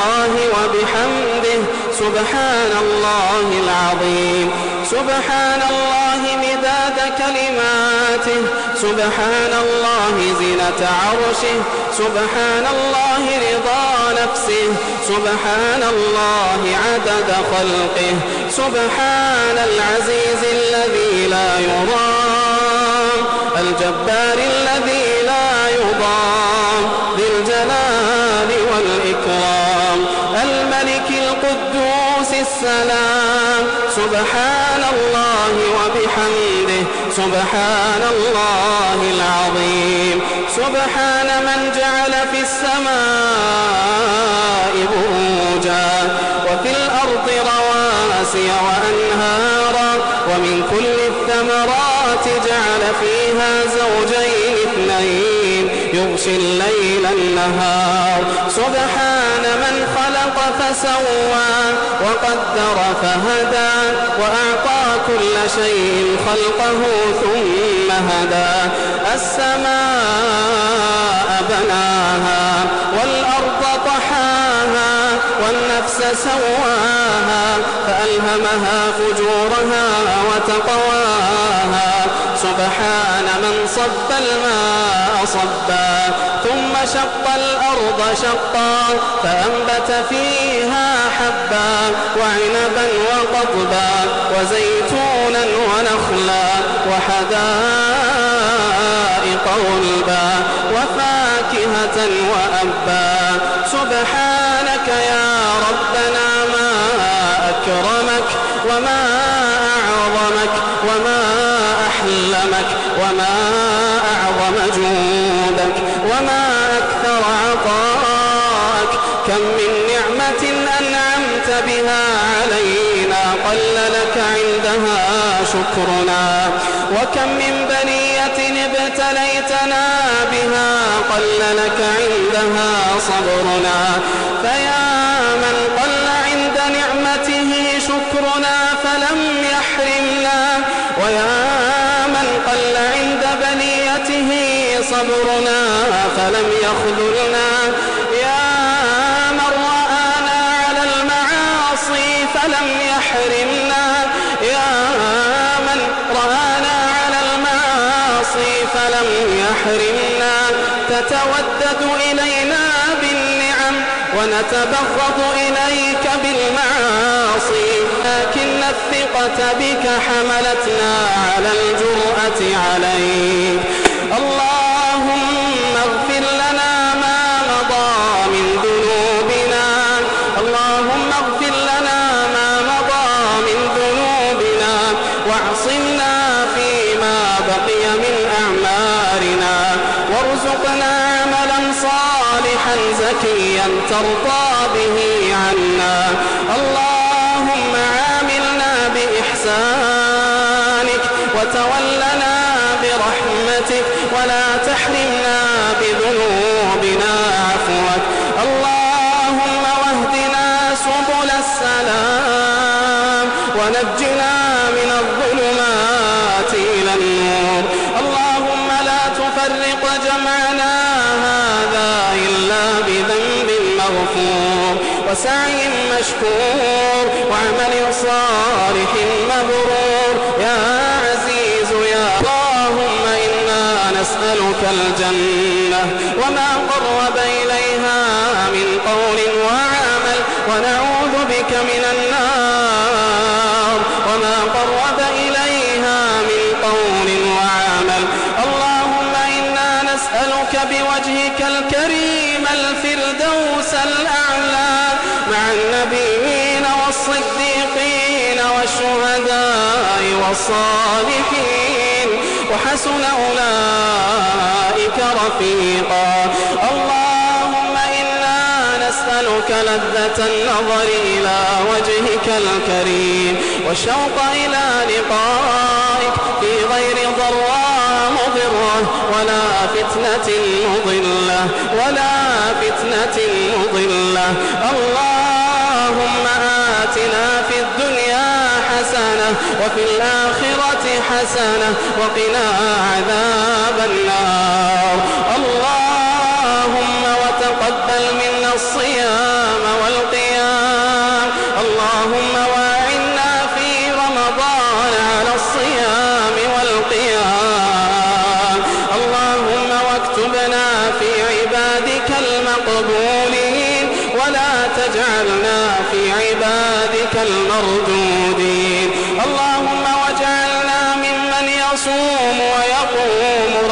الله وبحمده سبحان الله العظيم. سبحان الله مداد كلماته. سبحان الله زنة عرشه. سبحان الله رضا نفسه. سبحان الله عدد خلقه. سبحان العزيز الذي لا يرام الجبار الذي السلام سبحان الله وبحمده. سبحان الله العظيم. سبحان من جعل في السماء بروجا. وفي الأرض رواسي وأنهارا. ومن كل الثمرات جعل فيها زوجين اثنين. يغشي الليل النهار. سبحان من فسوى وقدر فهدى وأعطى كل شيء خلقه ثم هدى. السماء بناها والأرض طحاها والنفس سواها فألهمها فجورها وتقواها. سبحان من صب الماء صبا ثم شق الأرض شقا فأنبت فيها حبا وعنبا وقضبا وزيتونا ونخلا وحدائق غلبا وفاكهة وأبا. سبحانك يا ربنا ما أكرمك وما أعظمك وما أحلمك وما أعظم جودك وما أكثر عطاءك. كم من نعمة أنعمت بها علينا قل لك عندها شكرنا. وكم من بنية ابتليتنا بها قل لك عندها صبرنا. فيا من صبرنا فلم يخذلنا. يا من رآنا على المعاصي فلم يحرمنا. يا من رآنا على المعاصي فلم يحرمنا. تتودد إلينا بالنعم ونتبغض إليك بالمعاصي. لكن الثقة بك حملتنا على الجرأة عليك. عملا صالحا زكيا ترضى به عنا. اللهم عاملنا بإحسانك وتولنا برحمتك ولا تحرمنا بذنوبنا. مشكور وعمل صالح مبرور. يا عزيز يا اللهم إنا نسألك الجنة وما قرب إليها من قول وعمل ونعوذ بك من النار وما قرب إليها من قول وعمل. اللهم إنا نسألك بوجهك الكريم الفردوس الأعلى. مع النبيين والصديقين والشهداء والصالحين وحسن أولئك رفيقا. اللهم إنا نسألك لذة النظر إلى وجهك الكريم والشوق إلى لقائك في غير ضراء مضرة ولا فتنة مضلة ولا فتنة مضلة. اللهم وفي الآخرة حسنة وقنا عذاب النار. اللهم وتقبل منا الصيام والقيام. اللهم واعنا في رمضان على الصيام والقيام. اللهم واكتبنا في عبادك المقبولين. ولا تجعلنا في عبادك المرضى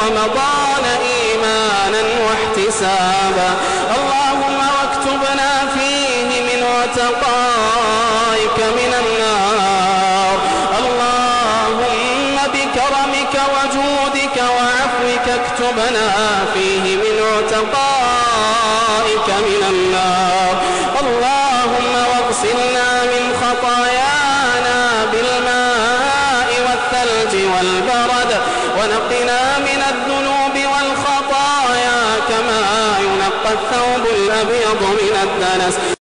رمضان إيمانا واحتسابا. اللهم واكتبنا فيه من عتقائك من النار. اللهم بكرمك وجودك وعفوك اكتبنا فيه من عتقائك من النار. اللهم واغسلنا من خطايانا بالماء والثلج والبرد ونقنا من الذنوب والخطايا كما ينقى الثوب الأبيض من الدنس.